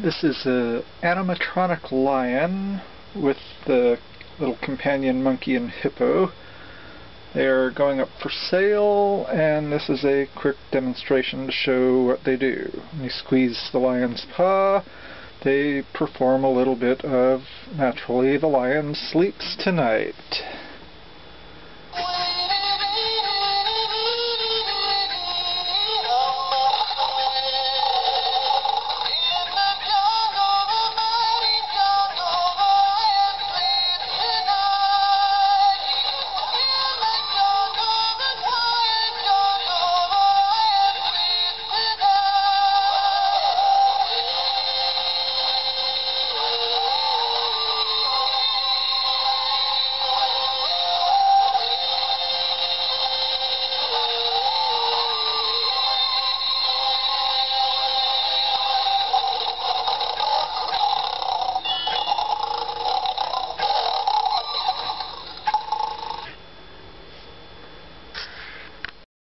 This is a animatronic lion with the little companion monkey and hippo. They're going up for sale and this is a quick demonstration to show what they do. They you squeeze the lion's paw, they perform a little bit of Naturally the Lion Sleeps Tonight.